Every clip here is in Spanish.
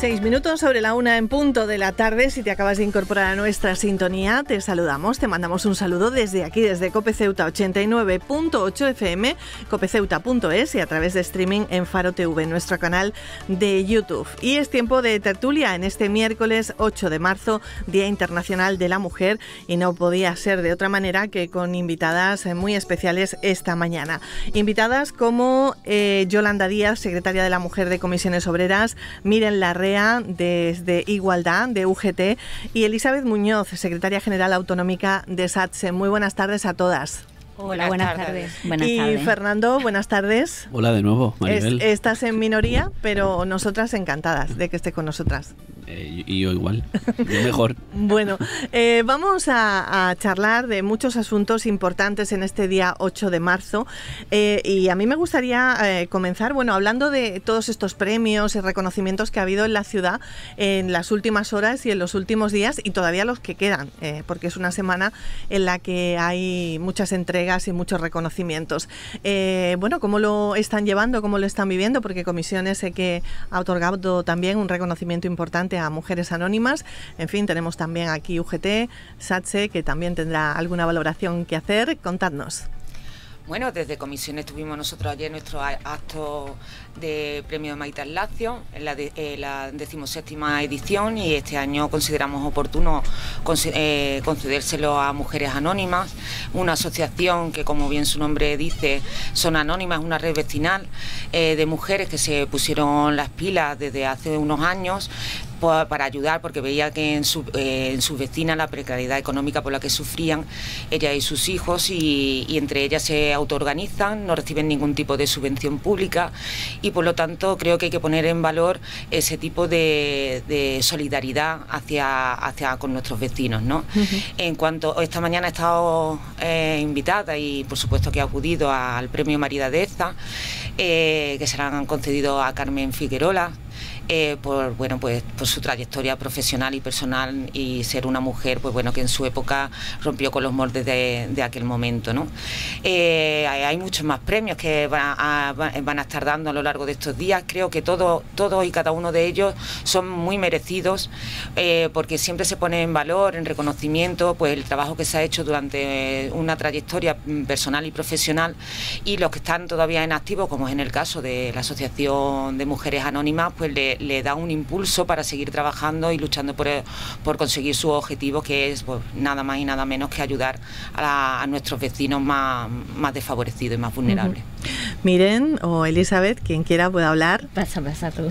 Seis minutos sobre la una en punto de la tarde. Si te acabas de incorporar a nuestra sintonía, te saludamos, te mandamos un saludo desde aquí, desde Copeceuta 89.8 FM, copeceuta.es y a través de streaming en Faro TV, nuestro canal de YouTube. Y es tiempo de tertulia en este miércoles 8 de marzo, Día Internacional de la Mujer, y no podía ser de otra manera que con invitadas muy especiales esta mañana. Invitadas como eh, Yolanda Díaz, secretaria de la Mujer de Comisiones Obreras, Miren Larre desde Igualdad de UGT y Elizabeth Muñoz, secretaria general autonómica de SATSE. Muy buenas tardes a todas. Hola, buenas, tardes. y Fernando, buenas tardes. Hola de nuevo, Maribel. estás en minoría, pero nosotras encantadas de que esté con nosotras. Eh, y yo igual, yo mejor. bueno, eh, vamos a, charlar de muchos asuntos importantes en este día 8 de marzo eh, y a mí me gustaría comenzar, bueno, hablando de todos estos premios y reconocimientos que ha habido en la ciudad en las últimas horas y en los últimos días y todavía los que quedan, porque es una semana en la que hay muchas entregas y muchos reconocimientos. bueno, ¿cómo lo están llevando, cómo lo están viviendo? Porque Comisiones sé que ha otorgado también un reconocimiento importante a Mujeres Anónimas. En fin, tenemos también aquí UGT, SATSE, que también tendrá alguna valoración que hacer. Contadnos. Bueno, desde Comisiones tuvimos nosotros ayer nuestro acto de premio de Maite Lacio en la, de, la decimoséptima edición y este año consideramos oportuno eh, concedérselo a Mujeres Anónimas, una asociación que como bien su nombre dice son anónimas, una red vecinal eh, de mujeres que se pusieron las pilas desde hace unos años para ayudar, porque veía que en su, eh, sus vecinas la precariedad económica por la que sufrían ella y sus hijos, y, entre ellas se autoorganizan, no reciben ningún tipo de subvención pública, y por lo tanto creo que hay que poner en valor ese tipo de, solidaridad hacia, hacia con nuestros vecinos. ¿no? En cuanto esta mañana he estado eh, invitada y por supuesto que he acudido al premio Marida de eh, que serán concedido a Carmen Figuerola, eh, por bueno pues por su trayectoria profesional y personal y ser una mujer pues bueno que en su época rompió con los moldes de, aquel momento ¿no? Eh, hay muchos más premios que van a, estar dando a lo largo de estos días creo que todos todos y cada uno de ellos son muy merecidos eh, porque siempre se pone en valor en reconocimiento pues el trabajo que se ha hecho durante una trayectoria personal y profesional y los que están todavía en activo como es en el caso de la asociación de mujeres anónimas pues le, le, da un impulso para seguir trabajando y luchando por, por conseguir su objetivo, que es pues, nada más y nada menos que ayudar a, nuestros vecinos más, más desfavorecidos y más vulnerables. Miren, o Elizabeth, quien quiera puede hablar. Pasa, pasa tú.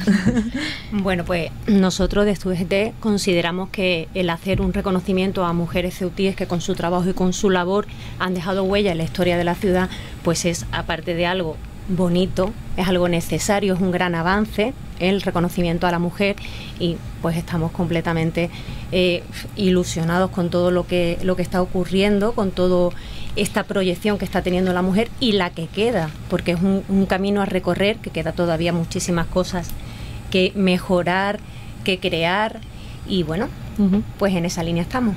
bueno, pues nosotros de StuDGT consideramos que el hacer un reconocimiento a mujeres ceutíes que con su trabajo y con su labor han dejado huella en la historia de la ciudad, pues es aparte de algo bonito, es algo necesario, es un gran avance el reconocimiento a la mujer y pues estamos completamente eh, ilusionados con todo lo que, lo que está ocurriendo, con toda esta proyección que está teniendo la mujer y la que queda, porque es un, un camino a recorrer, que queda todavía muchísimas cosas que mejorar, que crear y bueno, pues en esa línea estamos.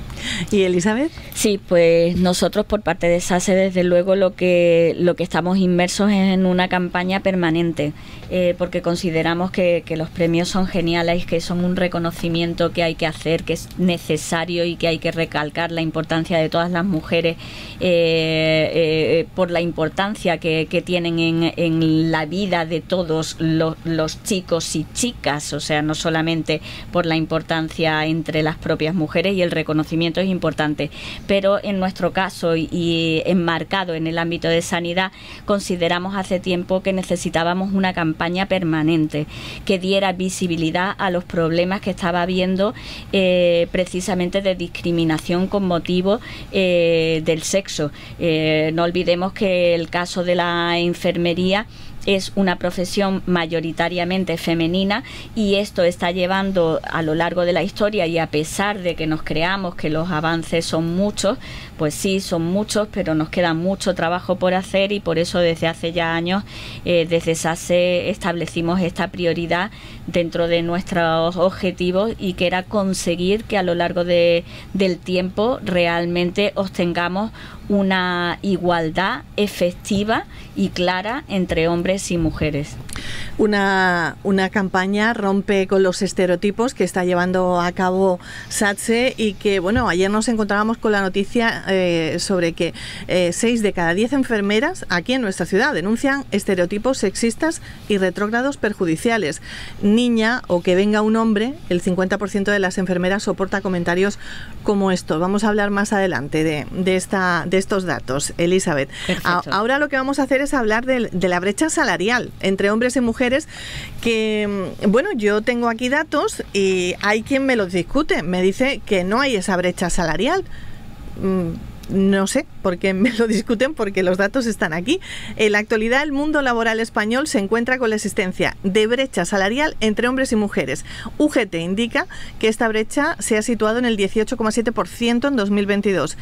¿Y Elizabeth? Sí, pues nosotros por parte de SASE desde luego lo que, lo que estamos inmersos es en una campaña permanente, eh, porque consideramos que, los premios son geniales, que son un reconocimiento que hay que hacer, que es necesario y que hay que recalcar la importancia de todas las mujeres eh, eh, por la importancia que, tienen en, en, la vida de todos los, los chicos y chicas, o sea, no solamente por la importancia entre las propias mujeres y el reconocimiento es importante. Pero en nuestro caso y, enmarcado en el ámbito de sanidad, consideramos hace tiempo que necesitábamos una campaña permanente que diera visibilidad a los problemas que estaba habiendo eh, precisamente de discriminación con motivo eh, del sexo. Eh, no olvidemos que el caso de la enfermería es una profesión mayoritariamente femenina y esto está llevando a lo largo de la historia y a pesar de que nos creamos que los avances son muchos, pues sí, son muchos, pero nos queda mucho trabajo por hacer y por eso desde hace ya años, eh, desde SASE establecimos esta prioridad dentro de nuestros objetivos y que era conseguir que a lo largo de, del tiempo realmente obtengamos una igualdad efectiva y clara entre hombres y mujeres. Una, una campaña rompe con los estereotipos que está llevando a cabo SATSE y que, bueno, ayer nos encontrábamos con la noticia eh, sobre que eh, seis de cada diez enfermeras aquí en nuestra ciudad denuncian estereotipos sexistas y retrógrados perjudiciales. Niña o que venga un hombre, el 50% de las enfermeras soporta comentarios como estos. Vamos a hablar más adelante de, de esta, de estos datos, Elizabeth. ahora lo que vamos a hacer es hablar de, de la brecha salarial entre hombres y mujeres que, mm, bueno, yo tengo aquí datos y hay quien me los discute. Me dice que no hay esa brecha salarial. Mm, no sé por qué me lo discuten porque los datos están aquí. En la actualidad el mundo laboral español se encuentra con la existencia de brecha salarial entre hombres y mujeres. UGT indica que esta brecha se ha situado en el 18,7% en 2022.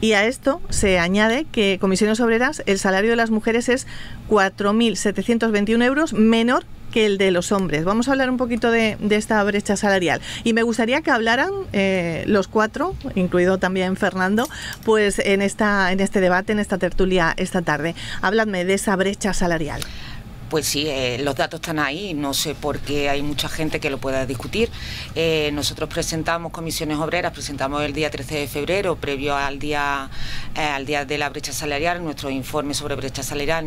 Y a esto se añade que Comisiones Obreras, el salario de las mujeres es 4.721 euros menor que el de los hombres. Vamos a hablar un poquito de, esta brecha salarial. Y me gustaría que hablaran eh, los cuatro, incluido también Fernando, pues en, esta, en este debate, en esta tertulia esta tarde. Hábladme de esa brecha salarial. Pues sí, eh, los datos están ahí, no sé por qué hay mucha gente que lo pueda discutir. Eh, nosotros presentamos comisiones obreras, presentamos el día 13 de febrero, previo al día, eh, al día de la brecha salarial, nuestro informe sobre brecha salarial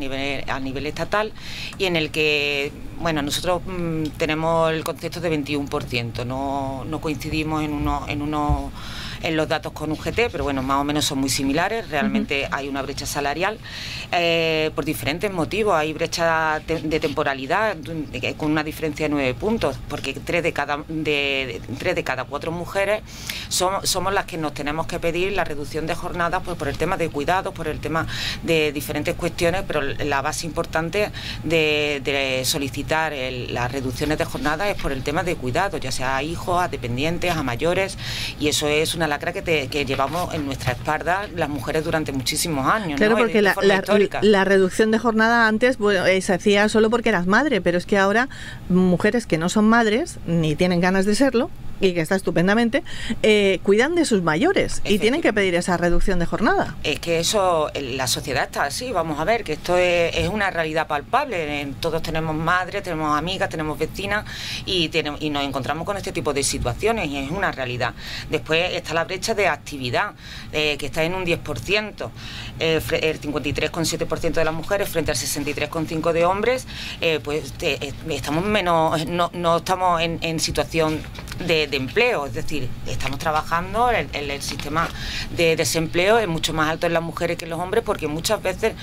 a nivel, estatal, y en el que, bueno, nosotros mm, tenemos el concepto de 21%, no, no coincidimos en uno, en uno en los datos con UGT, pero bueno, más o menos son muy similares. Realmente hay una brecha salarial eh, por diferentes motivos. Hay brecha de, temporalidad con una diferencia de nueve puntos, porque tres de cada, de, tres de cada cuatro mujeres somos, somos las que nos tenemos que pedir la reducción de jornadas pues, por el tema de cuidados, por el tema de diferentes cuestiones, pero la base importante de, solicitar las reducciones de jornadas es por el tema de cuidados, ya sea a hijos, a dependientes, a mayores, y eso es una lacra que, llevamos en nuestra espalda las mujeres durante muchísimos años. Claro, porque la, la, reducción de jornada antes eh, se hacía solo porque eras madre, pero es que ahora mujeres que no son madres ni tienen ganas de serlo, y que está estupendamente, eh, cuidan de sus mayores y tienen que pedir esa reducción de jornada. Es que eso, la sociedad está así, vamos a ver, que esto es, una realidad palpable. Todos tenemos madres, tenemos amigas, tenemos vecinas y, tenemos, y nos encontramos con este tipo de situaciones y es una realidad. Después está la brecha de actividad, eh, que está en un 10%, eh, el 53,7% de las mujeres frente al 63,5% de hombres, pues estamos menos, no, no estamos en, en situación de de, empleo, es decir, estamos trabajando, en el, sistema de desempleo es mucho más alto en las mujeres que en los hombres porque muchas veces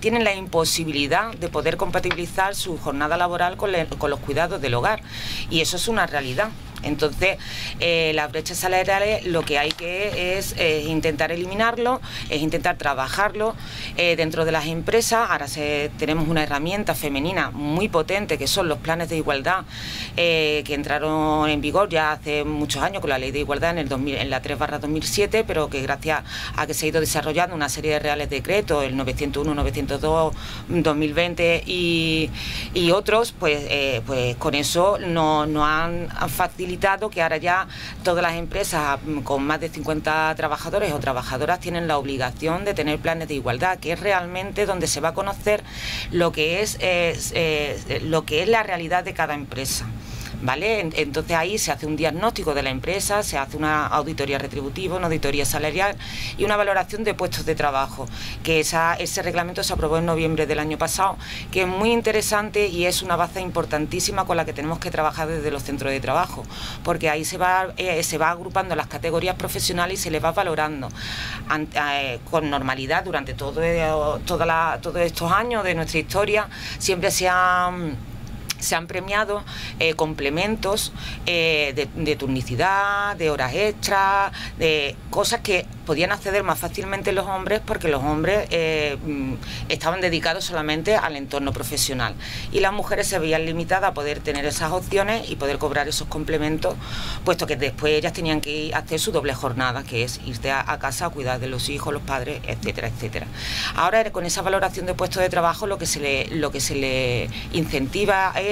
tienen la imposibilidad de poder compatibilizar su jornada laboral con, con los cuidados del hogar y eso es una realidad. Entonces, eh, las brechas salariales lo que hay que es eh, intentar eliminarlo, es intentar trabajarlo eh, dentro de las empresas. Ahora tenemos una herramienta femenina muy potente que son los planes de igualdad que entraron en vigor ya hace muchos años con la ley de igualdad en, el 2000, en la 3 barra 2007, pero que gracias a que se ha ido desarrollando una serie de reales decretos, el 901, 902, 2020 y, otros, pues, pues con eso no han facilitado que ahora ya todas las empresas mm, con más de 50 trabajadores o trabajadoras tienen la obligación de tener planes de igualdad, que es realmente donde se va a conocer lo que es, eh, lo que es la realidad de cada empresa. ¿Vale? Entonces ahí se hace un diagnóstico de la empresa, se hace una auditoría retributiva, una auditoría salarial y una valoración de puestos de trabajo, que ese reglamento se aprobó en noviembre del año pasado, que es muy interesante y es una base importantísima con la que tenemos que trabajar desde los centros de trabajo, porque ahí se va, eh, se va agrupando las categorías profesionales y se les va valorando eh, con normalidad durante todo, eh, todos estos años de nuestra historia, siempre se han se han premiado eh, complementos eh, de, de, turnicidad, de horas extras, de cosas que podían acceder más fácilmente los hombres porque los hombres eh, mm, estaban dedicados solamente al entorno profesional y las mujeres se veían limitadas a poder tener esas opciones y poder cobrar esos complementos, puesto que después ellas tenían que hacer su doble jornada, que es irte a, casa a cuidar de los hijos, los padres, etcétera, etcétera. Ahora con esa valoración de puestos de trabajo lo que se le, lo que se le incentiva es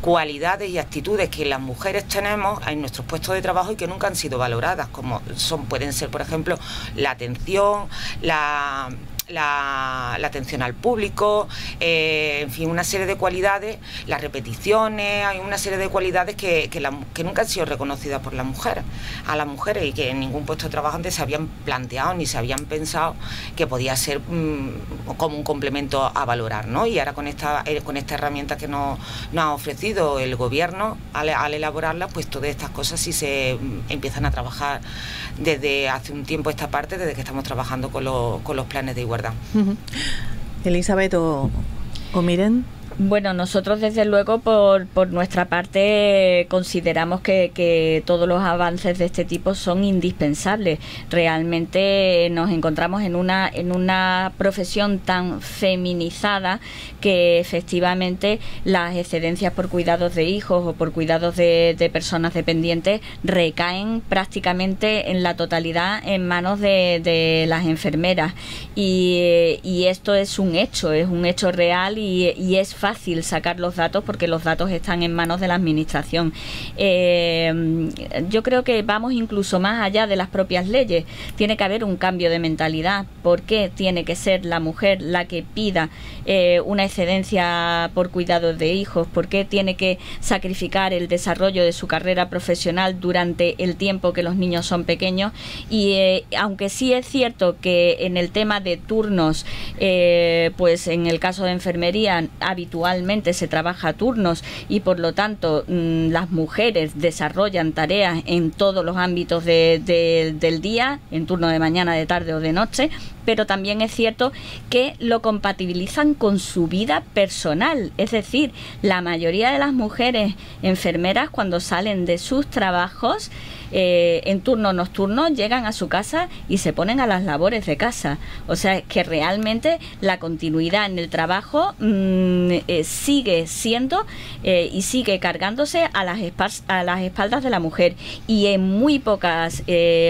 cualidades y actitudes que las mujeres tenemos en nuestros puestos de trabajo y que nunca han sido valoradas, como son pueden ser, por ejemplo, la atención, la la, atención al público, eh, en fin, una serie de cualidades, las repeticiones, hay una serie de cualidades que, que, nunca han sido reconocidas por las mujeres, a las mujeres y que en ningún puesto de trabajo antes se habían planteado ni se habían pensado que podía ser mm, como un complemento a valorar, ¿no? Y ahora con esta, eh, con esta herramienta que nos, ha ofrecido el gobierno al, al elaborarla, pues todas estas cosas sí se mm, empiezan a trabajar desde hace un tiempo esta parte, desde que estamos trabajando con, con los planes de igualdad. Elizabeth o, Miren. Bueno, nosotros desde luego por, por nuestra parte consideramos que, todos los avances de este tipo son indispensables. Realmente nos encontramos en una, en una profesión tan feminizada que efectivamente las excedencias por cuidados de hijos o por cuidados de, de personas dependientes recaen prácticamente en la totalidad en manos de, de las enfermeras. Y, y, esto es un hecho, es un hecho real y, y es fácil sacar los datos porque los datos están en manos de la administración. Eh, yo creo que vamos incluso más allá de las propias leyes. Tiene que haber un cambio de mentalidad. ¿Por qué tiene que ser la mujer la que pida eh, una excedencia por cuidado de hijos? ¿Por qué tiene que sacrificar el desarrollo de su carrera profesional durante el tiempo que los niños son pequeños? Y eh, aunque sí es cierto que en el tema de turnos, pues en el caso de enfermería habitual Actualmente se trabaja a turnos y por lo tanto mm, las mujeres desarrollan tareas en todos los ámbitos del día, en turno de mañana, de tarde o de noche, pero también es cierto que lo compatibilizan con su vida personal. Es decir, la mayoría de las mujeres enfermeras cuando salen de sus trabajos eh, en turno nocturno llegan a su casa y se ponen a las labores de casa. O sea, que realmente la continuidad en el trabajo mm, eh, sigue siendo eh, y sigue cargándose a las, a las espaldas de la mujer. Y en muy pocas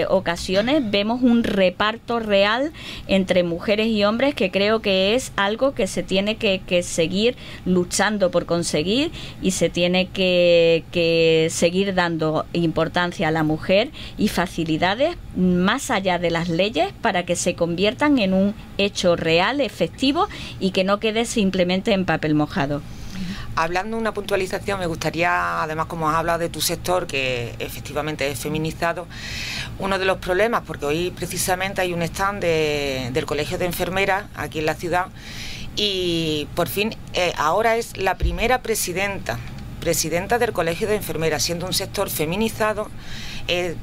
ocasiones vemos un reparto real entre mujeres y hombres que creo que es algo que se tiene que, seguir luchando por conseguir y se tiene que, que seguir dando importancia a la mujer y facilidades más allá de las leyes para que se conviertan en un hecho real, efectivo y que no quede simplemente en papel mojado. Hablando de una puntualización, me gustaría, además como has hablado de tu sector, que efectivamente es feminizado, uno de los problemas, porque hoy precisamente hay un stand del Colegio de Enfermeras aquí en la ciudad, y por fin eh, ahora es la primera presidenta, presidenta del Colegio de Enfermeras, siendo un sector feminizado es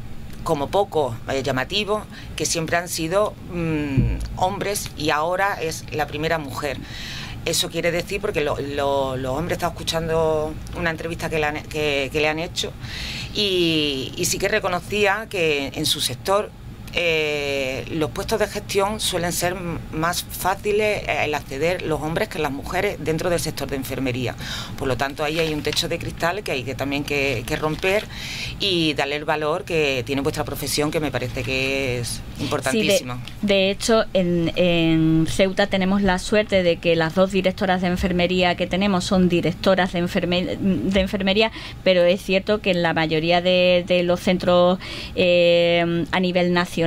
como poco eh, llamativo que siempre han sido mm, hombres y ahora es la primera mujer. Eso quiere decir, porque los hombres están escuchando una entrevista que le han, que, le han hecho y, y sí que reconocía que en su sector eh, los puestos de gestión suelen ser más fáciles eh, el acceder los hombres que las mujeres dentro del sector de enfermería. Por lo tanto, ahí hay un techo de cristal que hay que también que, romper y darle el valor que tiene vuestra profesión, que me parece que es importantísimo. de, hecho, en, Ceuta tenemos la suerte de que las dos directoras de enfermería que tenemos son directoras de, de enfermería, pero es cierto que en la mayoría de, los centros eh, a nivel nacional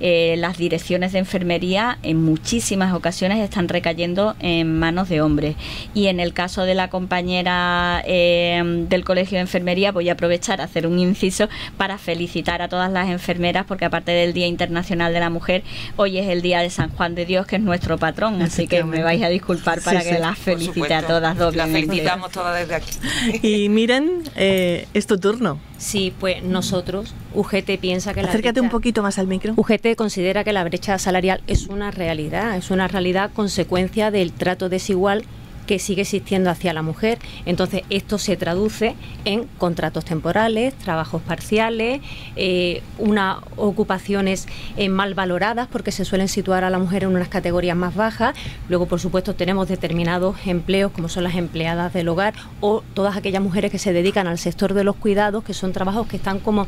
eh, las direcciones de enfermería en muchísimas ocasiones están recayendo en manos de hombres. Y en el caso de la compañera eh, del Colegio de Enfermería, voy a aprovechar a hacer un inciso para felicitar a todas las enfermeras, porque aparte del Día Internacional de la Mujer, hoy es el Día de San Juan de Dios, que es nuestro patrón. Así que me vais a disculpar para que las felicite a todas doblemente. Las felicitamos todas desde aquí. Y miren, eh, es tu turno. Sí, pues nosotros, UGT piensa que la Acércate un poquito más al micro. UGT considera que la brecha salarial es una realidad, es una realidad consecuencia del trato desigual que sigue existiendo hacia la mujer. Entonces, esto se traduce en contratos temporales, trabajos parciales, eh, unas ocupaciones eh, mal valoradas porque se suelen situar a la mujer en unas categorías más bajas. Luego, por supuesto, tenemos determinados empleos como son las empleadas del hogar o todas aquellas mujeres que se dedican al sector de los cuidados, que son trabajos que están como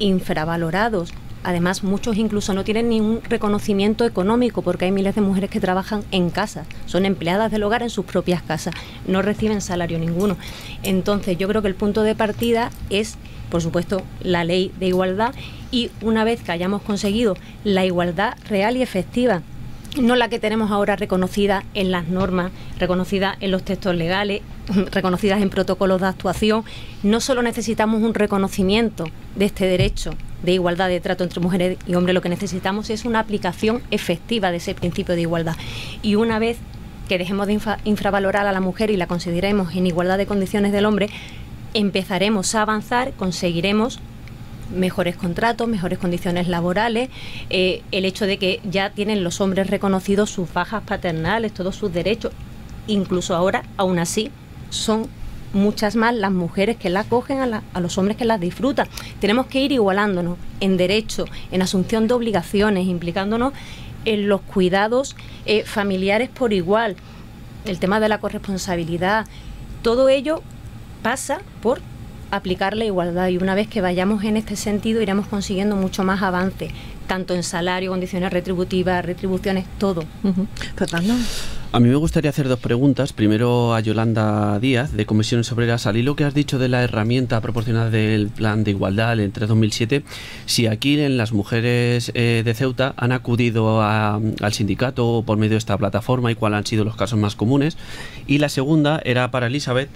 infravalorados Además, muchos incluso no tienen ningún reconocimiento económico porque hay miles de mujeres que trabajan en casa, son empleadas del hogar en sus propias casas, no reciben salario ninguno. Entonces, yo creo que el punto de partida es, por supuesto, la ley de igualdad y una vez que hayamos conseguido la igualdad real y efectiva no la que tenemos ahora reconocida en las normas, reconocida en los textos legales, reconocidas en protocolos de actuación. No solo necesitamos un reconocimiento de este derecho de igualdad de trato entre mujeres y hombres, lo que necesitamos es una aplicación efectiva de ese principio de igualdad. Y una vez que dejemos de infravalorar a la mujer y la consideremos en igualdad de condiciones del hombre, empezaremos a avanzar, conseguiremos mejores contratos, mejores condiciones laborales, eh, el hecho de que ya tienen los hombres reconocidos sus bajas paternales, todos sus derechos, incluso ahora, aún así, son muchas más las mujeres que la cogen a, los hombres que las disfrutan. Tenemos que ir igualándonos en derecho, en asunción de obligaciones, implicándonos en los cuidados eh, familiares por igual, el tema de la corresponsabilidad, todo ello pasa por aplicar la igualdad y una vez que vayamos en este sentido iremos consiguiendo mucho más avance, tanto en salario, condiciones retributivas, retribuciones, todo. Fernando. A mí me gustaría hacer dos preguntas. Primero a Yolanda Díaz, de Comisiones Obreras. Al hilo que has dicho de la herramienta proporcionada del Plan de Igualdad entre 2007, si aquí en las mujeres eh, de Ceuta han acudido al sindicato por medio de esta plataforma y cuáles han sido los casos más comunes. Y la segunda era para Elizabeth.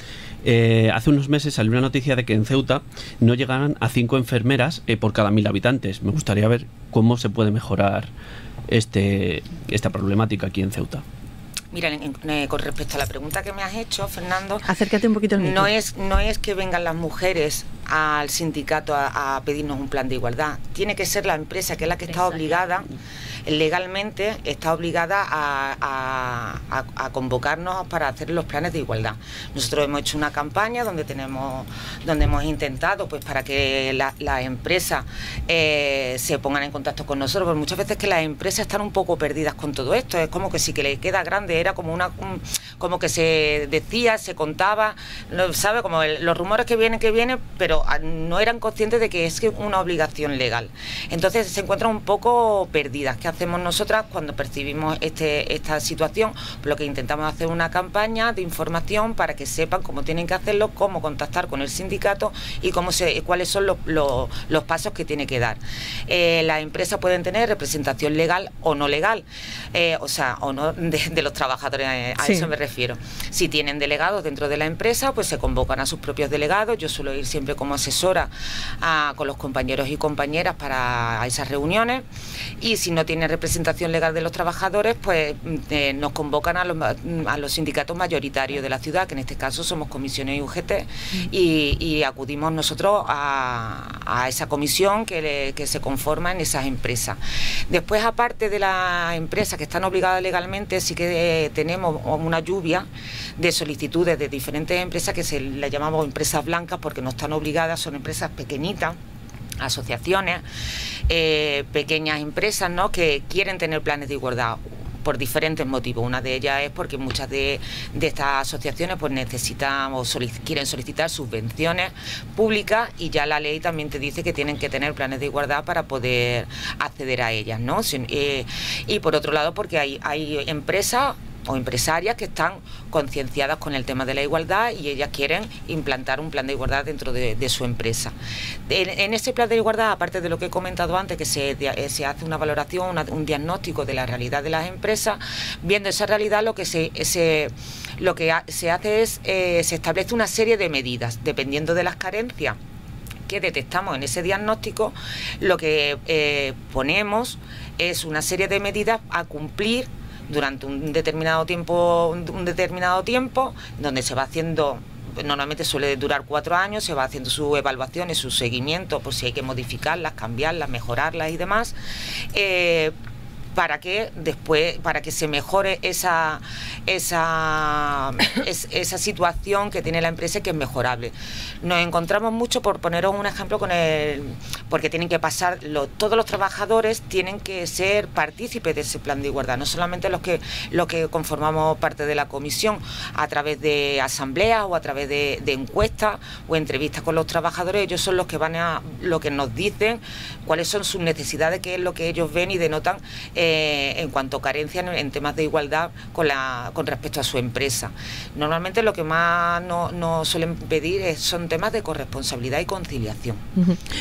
Eh, hace unos meses salió una noticia de que en Ceuta no llegaban a cinco enfermeras eh, por cada mil habitantes. Me gustaría ver cómo se puede mejorar este, esta problemática aquí en Ceuta. Mira, eh, con respecto a la pregunta que me has hecho, Fernando, acércate un poquito. No es no es que vengan las mujeres al sindicato a, pedirnos un plan de igualdad. Tiene que ser la empresa que es la que está obligada legalmente está obligada a, convocarnos para hacer los planes de igualdad. Nosotros hemos hecho una campaña donde tenemos, donde hemos intentado, pues, para que las empresas eh, se pongan en contacto con nosotros, porque muchas veces que las empresas están un poco perdidas con todo esto. Es como que si que le queda grande, era como una, como que se decía, se contaba, sabe, como los rumores que vienen, que vienen, pero no eran conscientes de que es una obligación legal. Entonces se encuentran un poco perdidas. ¿Qué hacemos nosotras cuando percibimos este, esta situación? Pues lo que intentamos hacer una campaña de información para que sepan cómo tienen que hacerlo, cómo contactar con el sindicato y cómo cuáles son los, los, pasos que tiene que dar. Eh, las empresas pueden tener representación legal o no legal, eh, o sea, o no de, los trabajadores, a eso me refiero. Si tienen delegados dentro de la empresa, pues se convocan a sus propios delegados. Yo suelo ir siempre como asesora con los compañeros y compañeras para esas reuniones y si no tienen representación legal de los trabajadores, pues mm, eh, nos convocan a los, mm, a los sindicatos mayoritarios de la ciudad, que en este caso somos comisiones y UGT, y, acudimos nosotros a, esa comisión que, se conforma en esas empresas. Después, aparte de las empresas que están obligadas legalmente, sí que tenemos una lluvia de solicitudes de diferentes empresas que se le llamamos empresas blancas porque no están obligadas, son empresas pequeñitas asociaciones, eh, pequeñas empresas ¿no? que quieren tener planes de igualdad por diferentes motivos. Una de ellas es porque muchas de, estas asociaciones pues necesitan o quieren solicitar subvenciones públicas y ya la ley también te dice que tienen que tener planes de igualdad para poder acceder a ellas, ¿no? Eh, y por otro lado porque hay, hay empresas o empresarias que están concienciadas con el tema de la igualdad y ellas quieren implantar un plan de igualdad dentro de, su empresa. En, ese plan de igualdad, aparte de lo que he comentado antes, que se, eh, se hace una valoración, un diagnóstico de la realidad de las empresas, viendo esa realidad lo que se, lo que se hace es, eh, se establece una serie de medidas, dependiendo de las carencias que detectamos en ese diagnóstico, lo que eh, ponemos es una serie de medidas a cumplir durante un determinado tiempo, un determinado tiempo, donde se va haciendo normalmente suele durar cuatro años, se va haciendo su evaluación y su seguimiento, por si hay que modificarlas, cambiarlas, mejorarlas y demás. Eh, para que después, para que se mejore esa, esa, esa situación que tiene la empresa que es mejorable. Nos encontramos mucho, por poneros un ejemplo, con el, porque tienen que pasar, todos los trabajadores tienen que ser partícipes de ese plan de igualdad, no solamente los que, los que conformamos parte de la comisión a través de asambleas o a través de, encuestas o entrevistas con los trabajadores, ellos son los que van a, lo que nos dicen cuáles son sus necesidades, qué es lo que ellos ven y denotan. Eh, eh, en cuanto a carencia en, temas de igualdad con, la, con respecto a su empresa. Normalmente lo que más nos no suelen pedir son temas de corresponsabilidad y conciliación.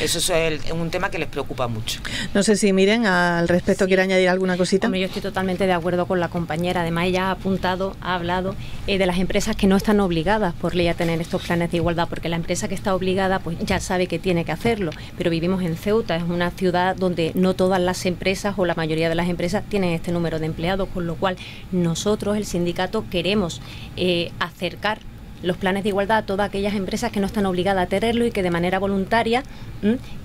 Eso es un tema que les preocupa mucho. No sé si miren al respecto quiere añadir alguna cosita. yo estoy totalmente de acuerdo con la compañera. Además, ella ha apuntado, ha hablado eh, de las empresas que no están obligadas por ley a tener estos planes de igualdad, porque la empresa que está obligada, pues ya sabe que tiene que hacerlo. Pero vivimos en Ceuta, es una ciudad donde no todas las empresas o la mayoría de las empresas tienen este número de empleados, con lo cual nosotros, el sindicato, queremos eh, acercar los planes de igualdad a todas aquellas empresas que no están obligadas a tenerlo y que de manera voluntaria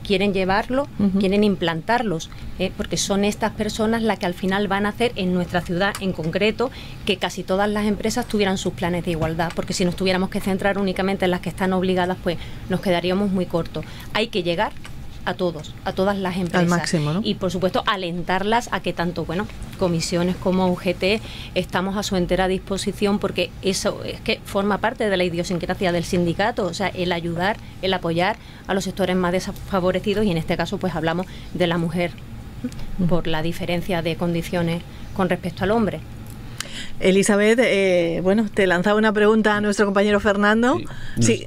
quieren llevarlo, quieren implantarlos, ¿eh? porque son estas personas las que al final van a hacer en nuestra ciudad en concreto que casi todas las empresas tuvieran sus planes de igualdad, porque si nos tuviéramos que centrar únicamente en las que están obligadas, pues nos quedaríamos muy cortos. Hay que llegar a todos, a todas las empresas. Al máximo, ¿no? Y por supuesto alentarlas a que tanto, bueno, comisiones como UGT estamos a su entera disposición porque eso es que forma parte de la idiosincrasia del sindicato, o sea, el ayudar, el apoyar a los sectores más desfavorecidos y en este caso pues hablamos de la mujer por la diferencia de condiciones con respecto al hombre. Elizabeth, eh, bueno, te lanzaba una pregunta a nuestro compañero Fernando. Sí,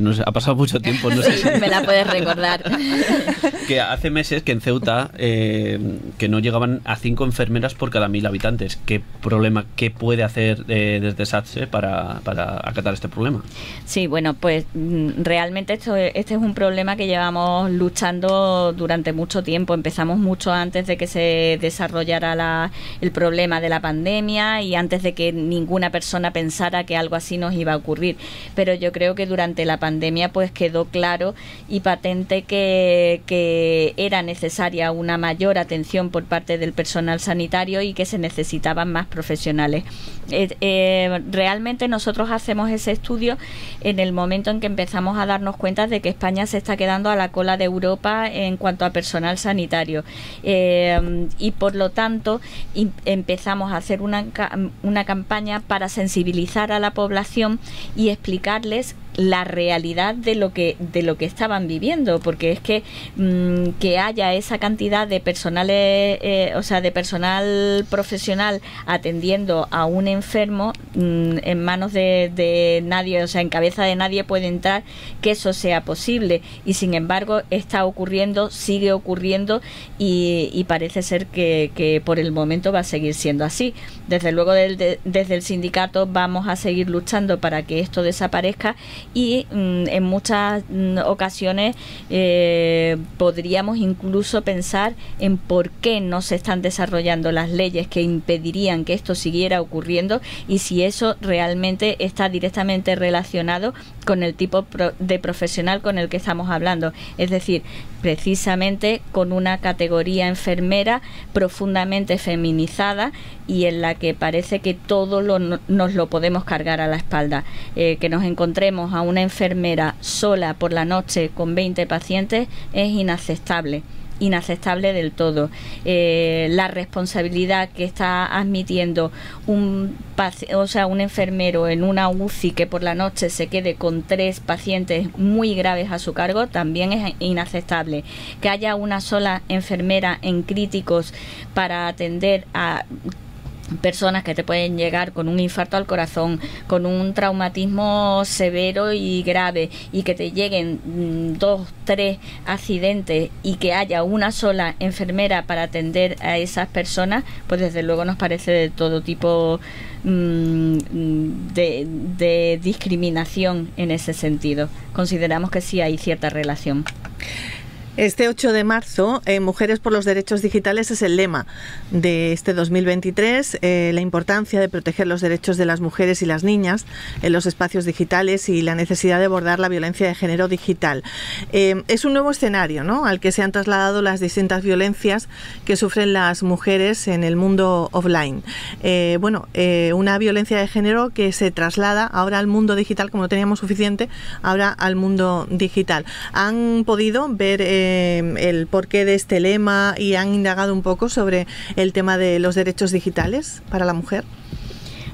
nos, eh, ha pasado mucho tiempo, no sé si... Me la puedes recordar. que hace meses que en Ceuta eh, que no llegaban a cinco enfermeras por cada mil habitantes. ¿Qué problema, qué puede hacer desde SATSE para, para, acatar este problema? Sí, bueno, pues mm, realmente esto, este es un problema que llevamos luchando durante mucho tiempo. Empezamos mucho antes de que se desarrollara la, el problema de la pandemia y antes de que ninguna persona pensara que algo así nos iba a ocurrir. Pero yo creo que durante la pandemia pues quedó claro y patente que, que era necesaria una mayor atención por parte del personal sanitario y que se necesitaban más profesionales. Eh, eh, realmente nosotros hacemos ese estudio en el momento en que empezamos a darnos cuenta de que España se está quedando a la cola de Europa en cuanto a personal sanitario eh, y por lo tanto empezamos a hacer una, una campaña para sensibilizar a la población y explicarles la realidad de lo que de lo que estaban viviendo porque es que mm, que haya esa cantidad de personales eh, o sea de personal profesional atendiendo a un enfermo mm, en manos de, de, nadie o sea en cabeza de nadie puede entrar que eso sea posible. Y sin embargo está ocurriendo sigue ocurriendo y, y parece ser que, que, por el momento va a seguir siendo así. Desde luego desde el sindicato vamos a seguir luchando para que esto desaparezca y mm, en muchas mm, ocasiones eh, podríamos incluso pensar en por qué no se están desarrollando las leyes que impedirían que esto siguiera ocurriendo y si eso realmente está directamente relacionado con el tipo de profesional con el que estamos hablando. Es decir, precisamente con una categoría enfermera profundamente feminizada y en la que parece que todo lo, nos lo podemos cargar a la espalda. Eh, que nos encontremos a una enfermera sola por la noche con 20 pacientes es inaceptable inaceptable del todo. Eh, la responsabilidad que está admitiendo un, o sea, un enfermero en una UCI que por la noche se quede con tres pacientes muy graves a su cargo también es inaceptable. Que haya una sola enfermera en críticos para atender a personas que te pueden llegar con un infarto al corazón, con un traumatismo severo y grave y que te lleguen mm, dos, tres accidentes y que haya una sola enfermera para atender a esas personas, pues desde luego nos parece de todo tipo mm, de, de discriminación en ese sentido. Consideramos que sí hay cierta relación. Este 8 de marzo, eh, Mujeres por los Derechos Digitales es el lema de este 2023, eh, la importancia de proteger los derechos de las mujeres y las niñas en los espacios digitales y la necesidad de abordar la violencia de género digital. Eh, es un nuevo escenario ¿no? al que se han trasladado las distintas violencias que sufren las mujeres en el mundo offline. bueno, una violencia de género que se traslada ahora al mundo digital, como no teníamos suficiente, ahora al mundo digital. ¿Han podido ver eh, el porqué de este lema y han indagado un poco sobre el tema de los derechos digitales para la mujer?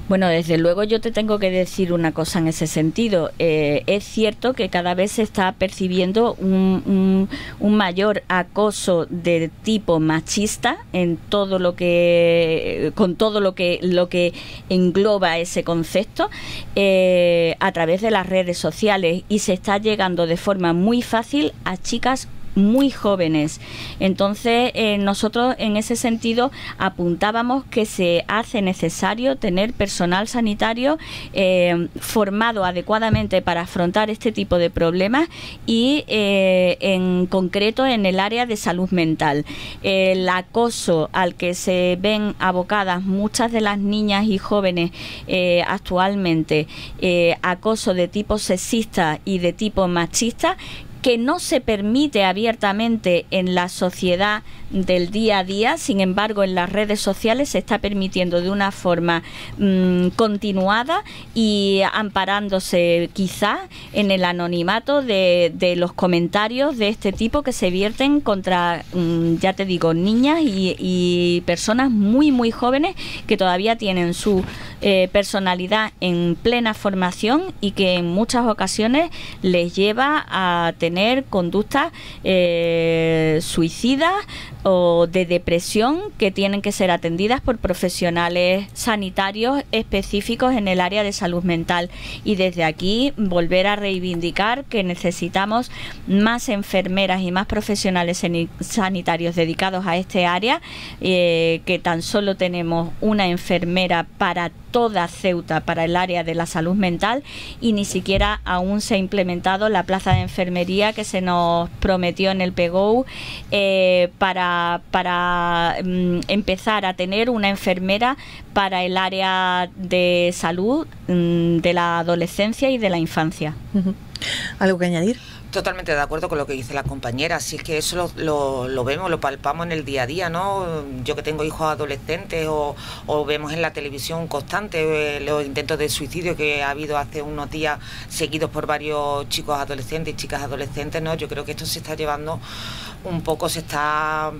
Bueno, desde luego yo te tengo que decir una cosa en ese sentido. Eh, es cierto que cada vez se está percibiendo un, mayor acoso de tipo machista en todo lo que con todo lo que lo que engloba ese concepto eh, a través de las redes sociales y se está llegando de forma muy fácil a chicas muy jóvenes. Entonces, eh, nosotros en ese sentido apuntábamos que se hace necesario tener personal sanitario eh, formado adecuadamente para afrontar este tipo de problemas y eh, en concreto en el área de salud mental. El acoso al que se ven abocadas muchas de las niñas y jóvenes actualmente, acoso de tipo sexista y de tipo machista, que no se permite abiertamente en la sociedad del día a día, sin embargo en las redes sociales se está permitiendo de una forma mm, continuada y amparándose quizá en el anonimato de, los comentarios de este tipo que se vierten contra, mm, ya te digo, niñas y, personas muy muy jóvenes que todavía tienen su eh, personalidad en plena formación y que en muchas ocasiones les lleva a tener conductas eh, suicidas o de depresión que tienen que ser atendidas por profesionales sanitarios específicos en el área de salud mental. Y desde aquí volver a reivindicar que necesitamos más enfermeras y más profesionales sanitarios dedicados a este área, eh, que tan solo tenemos una enfermera para toda Ceuta para el área de la salud mental y ni siquiera aún se ha implementado la plaza de enfermería que se nos prometió en el PEGO eh, para, para mm, empezar a tener una enfermera para el área de salud mm, de la adolescencia y de la infancia. ¿Algo que añadir? Totalmente de acuerdo con lo que dice la compañera, si es que eso lo, lo, vemos, lo palpamos en el día a día, ¿no? Yo que tengo hijos adolescentes o, vemos en la televisión constante eh, los intentos de suicidio que ha habido hace unos días seguidos por varios chicos adolescentes y chicas adolescentes, ¿no? Yo creo que esto se está llevando un poco, se está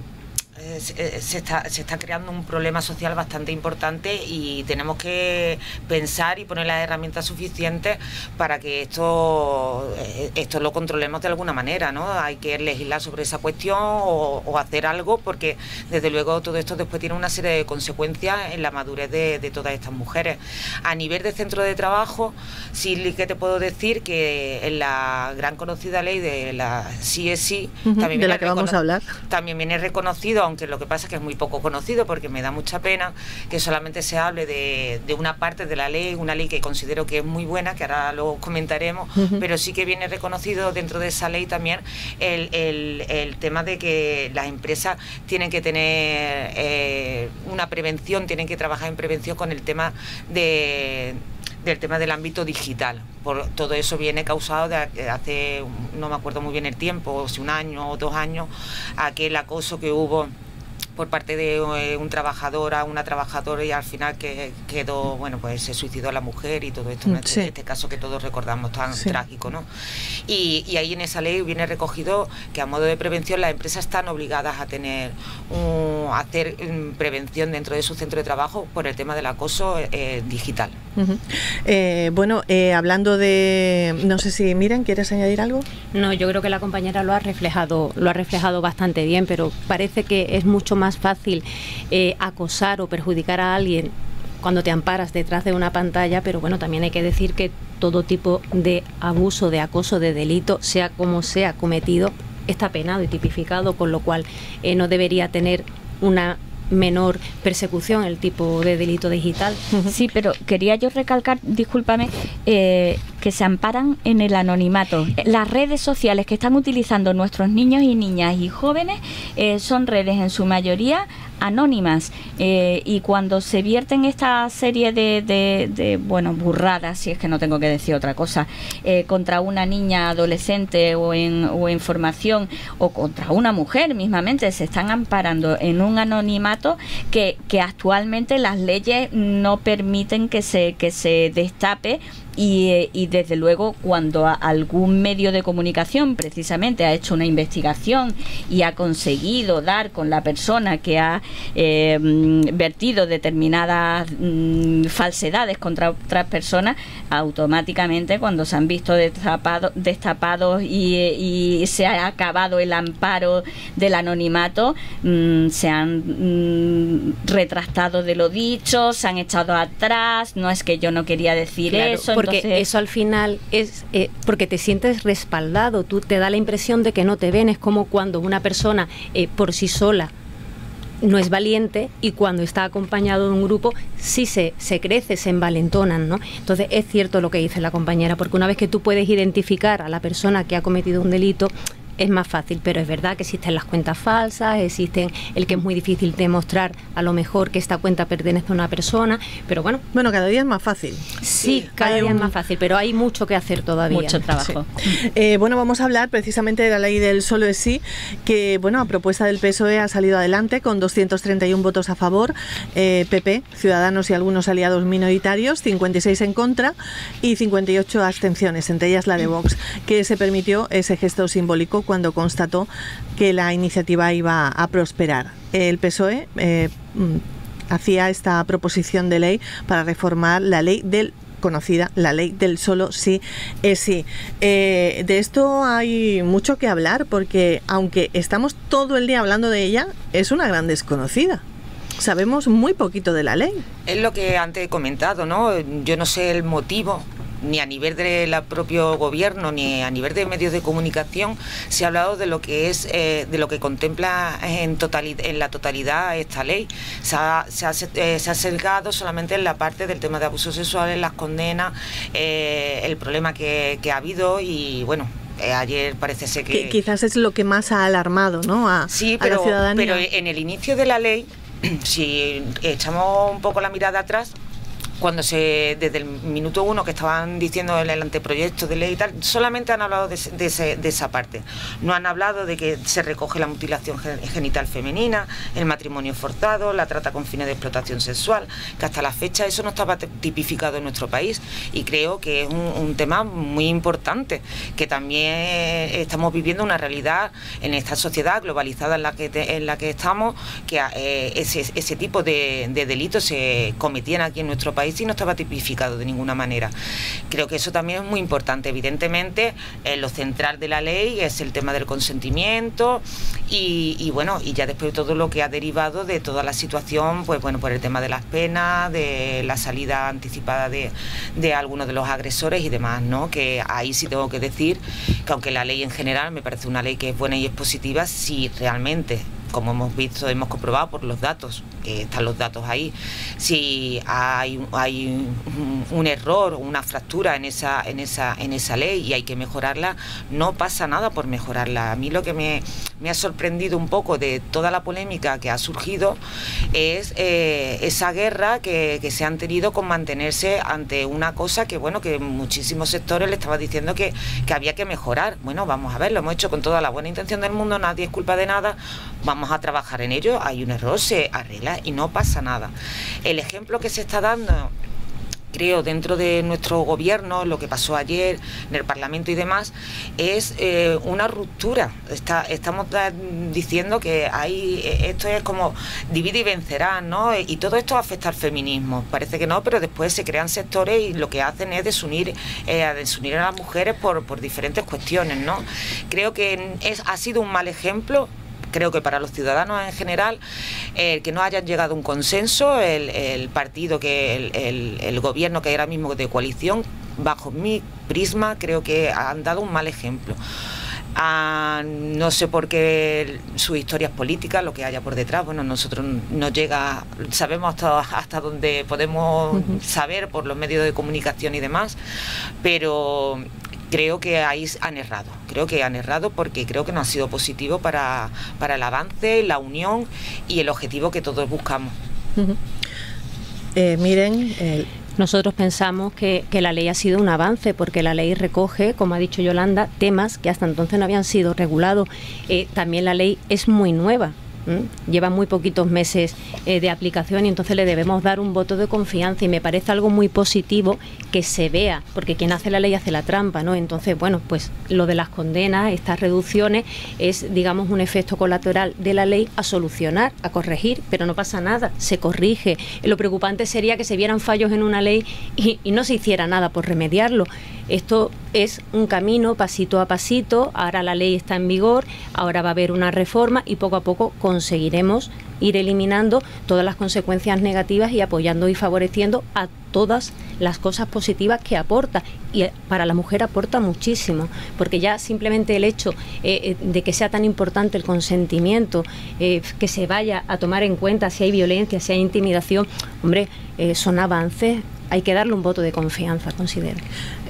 eh, eh, se, está, se está creando un problema social bastante importante y tenemos que pensar y poner las herramientas suficientes para que esto, eh, esto lo controlemos de alguna manera, ¿no? Hay que legislar sobre esa cuestión o, hacer algo porque desde luego todo esto después tiene una serie de consecuencias en la madurez de, todas estas mujeres. A nivel de centro de trabajo, sí que te puedo decir que en la gran conocida ley de la CSI, también de la que vamos a hablar, también viene reconocido aunque lo que pasa es que es muy poco conocido porque me da mucha pena que solamente se hable de, una parte de la ley, una ley que considero que es muy buena, que ahora lo comentaremos, pero sí que viene reconocido dentro de esa ley también el, tema de que las empresas tienen que tener eh, una prevención, tienen que trabajar en prevención con el tema de del tema del ámbito digital. Por, todo eso viene causado de hace, no me acuerdo muy bien el tiempo, si un año o dos años, aquel acoso que hubo por parte de eh, un trabajador a una trabajadora y al final que quedó, bueno, pues se suicidó la mujer y todo esto, en este, este caso que todos recordamos tan trágico, ¿no? Y, y, ahí en esa ley viene recogido que a modo de prevención las empresas están obligadas a tener, a hacer mm, prevención dentro de su centro de trabajo por el tema del acoso eh, digital. Eh, bueno, hablando de, no sé si miren, ¿quieres añadir algo? No, yo creo que la compañera lo ha reflejado, lo ha reflejado bastante bien, pero parece que es mucho más fácil eh, acosar o perjudicar a alguien cuando te amparas detrás de una pantalla, pero bueno, también hay que decir que todo tipo de abuso, de acoso, de delito, sea como sea cometido, está penado y tipificado, con lo cual eh, no debería tener una menor persecución el tipo de delito digital. Sí, pero quería yo recalcar, discúlpame, eh, que se amparan en el anonimato. Las redes sociales que están utilizando nuestros niños y niñas y jóvenes eh, son redes en su mayoría anónimas eh, y cuando se vierten esta serie de, de, bueno burradas si es que no tengo que decir otra cosa eh, contra una niña adolescente o en, o en formación o contra una mujer mismamente se están amparando en un anonimato que, que actualmente las leyes no permiten que se que se destape y, desde luego cuando algún medio de comunicación precisamente ha hecho una investigación y ha conseguido dar con la persona que ha eh, vertido determinadas mm, falsedades contra otras personas, automáticamente cuando se han visto destapados y, se ha acabado el amparo del anonimato, mm, se han mm, retractado de lo dicho, se han echado atrás, no es que yo no quería decir eso. Porque eso al final es eh, porque te sientes respaldado, tú te da la impresión de que no te ven, es como cuando una persona eh, por sí sola no es valiente y cuando está acompañado de un grupo sí se, se crece, se envalentonan, ¿no? Entonces es cierto lo que dice la compañera, porque una vez que tú puedes identificar a la persona que ha cometido un delito, es más fácil, pero es verdad que existen las cuentas falsas, existen el que es muy difícil demostrar a lo mejor que esta cuenta pertenece a una persona, pero bueno. Bueno, cada día es más fácil. Sí, cada día es más fácil, pero hay mucho que hacer todavía. Mucho trabajo. Eh, bueno, vamos a hablar precisamente de la ley del solo es sí, que bueno, a propuesta del PSOE ha salido adelante con 231 votos a favor, PP, eh, Ciudadanos y algunos aliados minoritarios, 56 en contra y 58 abstenciones, entre ellas la de Vox, que se permitió ese gesto simbólico cuando constató que la iniciativa iba a prosperar. El PSOE eh, mm, hacía esta proposición de ley para reformar la ley del conocida la ley del solo sí es sí. Eh, de esto hay mucho que hablar porque aunque estamos todo el día hablando de ella, es una gran desconocida. Sabemos muy poquito de la ley. Es lo que antes he comentado, ¿no? Yo no sé el motivo ni a nivel del propio gobierno ni a nivel de medios de comunicación se ha hablado de lo que es eh, de lo que contempla en en la totalidad esta ley se ha, se ha, eh, acercado solamente en la parte del tema de abusos sexuales las condenas eh, el problema que, ha habido y bueno ayer parece ser que... quizás es lo que más ha alarmado ¿no? a, sí, pero, la ciudadanía. pero en el inicio de la ley, si echamos un poco la mirada atrás, cuando se desde el minuto uno que estaban diciendo el, el anteproyecto de ley y tal, solamente han hablado de, de, esa parte. No han hablado de que se recoge la mutilación genital femenina, el matrimonio forzado, la trata con fines de explotación sexual, que hasta la fecha eso no estaba tipificado en nuestro país y creo que es un, tema muy importante, que también estamos viviendo una realidad en esta sociedad globalizada en la que, en la que estamos, que eh, ese, ese tipo de, de delitos se cometían aquí en nuestro país y no estaba tipificado de ninguna manera. Creo que eso también es muy importante. Evidentemente, eh, lo central de la ley es el tema del consentimiento y, bueno, y ya después todo lo que ha derivado de toda la situación, pues bueno, por el tema de las penas, de la salida anticipada de, de algunos de los agresores y demás, ¿no? Que ahí sí tengo que decir que aunque la ley en general me parece una ley que es buena y es positiva, si realmente como hemos visto, hemos comprobado por los datos, que están los datos ahí, si hay, hay un, error o una fractura en esa, en, esa, en esa ley y hay que mejorarla, no pasa nada por mejorarla. A mí lo que me, ha sorprendido un poco de toda la polémica que ha surgido es eh, esa guerra que, se han tenido con mantenerse ante una cosa que, bueno, que muchísimos sectores le estaban diciendo que, que había que mejorar. Bueno, vamos a ver, lo hemos hecho con toda la buena intención del mundo, nadie es culpa de nada, vamos a trabajar en ello, hay un error, se arregla y no pasa nada. El ejemplo que se está dando creo, dentro de nuestro gobierno, lo que pasó ayer en el Parlamento y demás, es eh, una ruptura. Estamos diciendo que hay, esto es como divide y vencerá, ¿no? Y todo esto afecta al feminismo. Parece que no, pero después se crean sectores y lo que hacen es desunir, eh, desunir a las mujeres por, por diferentes cuestiones, ¿no? Creo que ha sido un mal ejemplo creo que para los ciudadanos en general, el que no hayan llegado a un consenso, el, partido que el, gobierno que ahora mismo de coalición, bajo mi prisma, creo que han dado un mal ejemplo. Ah, no sé por qué sus historias políticas, lo que haya por detrás, bueno, nosotros no llega, sabemos hasta, hasta donde podemos saber por los medios de comunicación y demás, pero creo que ahí han errado. Creo que han errado porque creo que no ha sido positivo para, el avance, la unión y el objetivo que todos buscamos. Eh, miren, nosotros pensamos que, la ley ha sido un avance porque la ley recoge, como ha dicho Yolanda, temas que hasta entonces no habían sido regulados. Eh, también la ley es muy nueva lleva muy poquitos meses eh, de aplicación y entonces le debemos dar un voto de confianza y me parece algo muy positivo que se vea, porque quien hace la ley hace la trampa, ¿no? Entonces, bueno, pues lo de las condenas, estas reducciones, es, digamos, un efecto colateral de la ley a solucionar, a corregir, pero no pasa nada, se corrige. Lo preocupante sería que se vieran fallos en una ley y, y no se hiciera nada por remediarlo. Esto es un camino pasito a pasito, ahora la ley está en vigor, ahora va a haber una reforma y poco a poco conseguiremos ir eliminando todas las consecuencias negativas y apoyando y favoreciendo a todas las cosas positivas que aporta. Y eh, para la mujer aporta muchísimo, porque ya simplemente el hecho eh, eh, de que sea tan importante el consentimiento, que se vaya a tomar en cuenta si hay violencia, si hay intimidación, hombre, son avances hay que darle un voto de confianza, considero.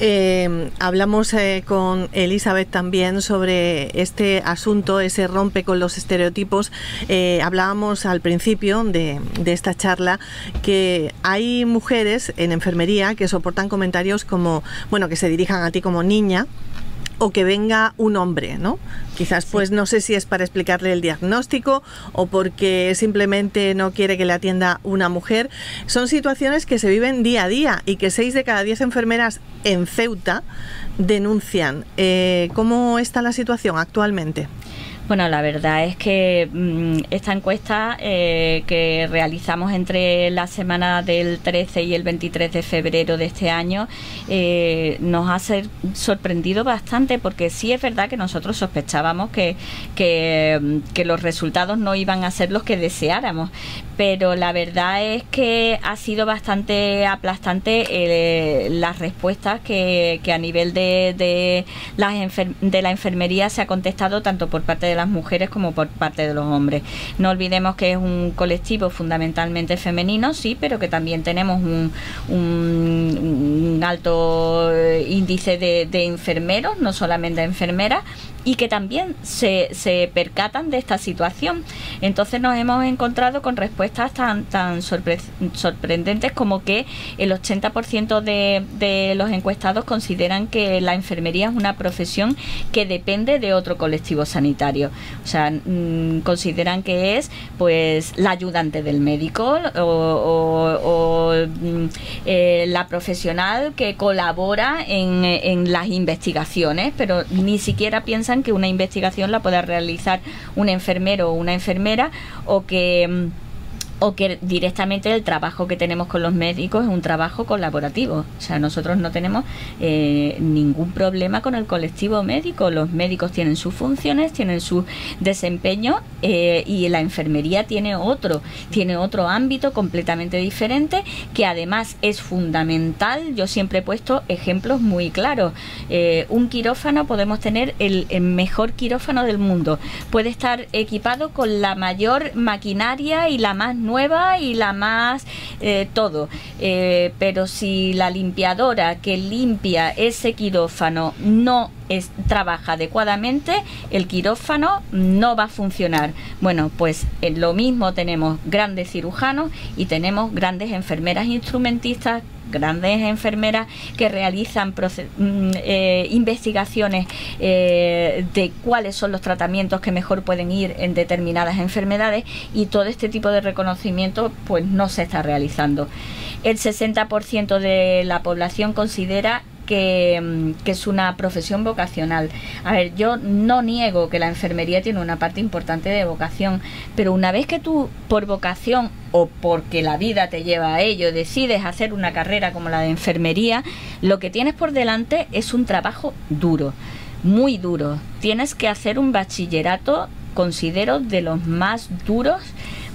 Eh, hablamos eh, con Elizabeth también sobre este asunto, ese rompe con los estereotipos. Eh, hablábamos al principio de, de, esta charla que hay mujeres en enfermería que soportan comentarios como, bueno, que se dirijan a ti como niña o que venga un hombre, ¿no? Quizás pues no sé si es para explicarle el diagnóstico o porque simplemente no quiere que le atienda una mujer. Son situaciones que se viven día a día y que seis de cada diez enfermeras en Ceuta denuncian. Eh, ¿Cómo está la situación actualmente? Bueno, la verdad es que mm, esta encuesta eh, que realizamos entre la semana del 13 y el 23 de febrero de este año eh, nos ha sorprendido bastante porque sí es verdad que nosotros sospechábamos que, que, mm, que los resultados no iban a ser los que deseáramos, pero la verdad es que ha sido bastante aplastante eh, las respuestas que, a nivel de, de, la enfermería se ha contestado tanto por parte de las mujeres como por parte de los hombres. No olvidemos que es un colectivo fundamentalmente femenino, sí, pero que también tenemos un, alto índice de, de enfermeros, no solamente enfermeras, y que también se, se percatan de esta situación. Entonces nos hemos encontrado con respuestas tan, tan sorprendentes como que el 80% de, de los encuestados consideran que la enfermería es una profesión que depende de otro colectivo sanitario. O sea, mm, consideran que es pues la ayudante del médico o, mm, eh, la profesional que colabora en, en las investigaciones, pero ni siquiera que una investigación la pueda realizar un enfermero o una enfermera o que mm, o que directamente el trabajo que tenemos con los médicos es un trabajo colaborativo. O sea, nosotros no tenemos eh, ningún problema con el colectivo médico. Los médicos tienen sus funciones, tienen su desempeño eh, y la enfermería tiene otro, tiene otro ámbito completamente diferente que además es fundamental. Yo siempre he puesto ejemplos muy claros. Eh, un quirófano podemos tener el, el mejor quirófano del mundo. Puede estar equipado con la mayor maquinaria y la más nueva y la más eh, todo. Eh, pero si la limpiadora que limpia ese quirófano no es, trabaja adecuadamente, el quirófano no va a funcionar. Bueno, pues en eh, lo mismo tenemos grandes cirujanos y tenemos grandes enfermeras instrumentistas grandes enfermeras que realizan mm, eh, investigaciones eh, de cuáles son los tratamientos que mejor pueden ir en determinadas enfermedades y todo este tipo de reconocimiento pues no se está realizando. El 60% de la población considera Mm, que, es una profesión vocacional. A ver, yo no niego que la enfermería tiene una parte importante de vocación, pero una vez que tú por vocación o porque la vida te lleva a ello decides hacer una carrera como la de enfermería, lo que tienes por delante es un trabajo duro, muy duro. Tienes que hacer un bachillerato, considero, de los más duros